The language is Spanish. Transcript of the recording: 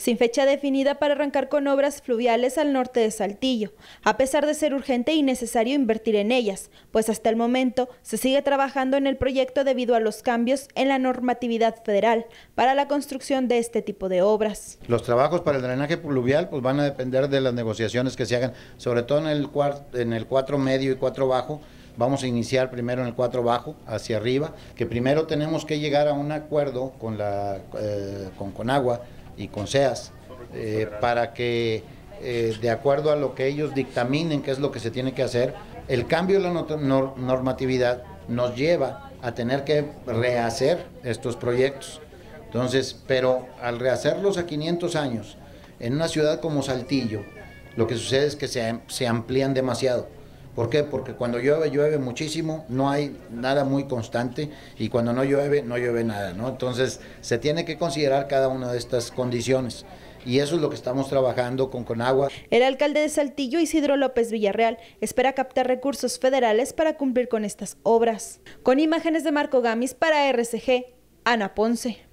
sin fecha definida para arrancar con obras fluviales al norte de Saltillo, a pesar de ser urgente y necesario invertir en ellas, pues hasta el momento se sigue trabajando en el proyecto debido a los cambios en la normatividad federal para la construcción de este tipo de obras. Los trabajos para el drenaje pluvial pues van a depender de las negociaciones que se hagan, sobre todo en el, en el 4 medio y 4 bajo, Vamos a iniciar primero en el 4 bajo, hacia arriba, que primero tenemos que llegar a un acuerdo con, la, eh, con Conagua y con SEAS eh, para que, eh, de acuerdo a lo que ellos dictaminen qué es lo que se tiene que hacer, el cambio de la normatividad nos lleva a tener que rehacer estos proyectos. Entonces, pero al rehacerlos a 500 años, en una ciudad como Saltillo, lo que sucede es que se, se amplían demasiado ¿Por qué? Porque cuando llueve, llueve muchísimo, no hay nada muy constante y cuando no llueve, no llueve nada, ¿no? Entonces se tiene que considerar cada una de estas condiciones. Y eso es lo que estamos trabajando con Conagua. El alcalde de Saltillo, Isidro López Villarreal, espera captar recursos federales para cumplir con estas obras. Con imágenes de Marco Gamis para RCG, Ana Ponce.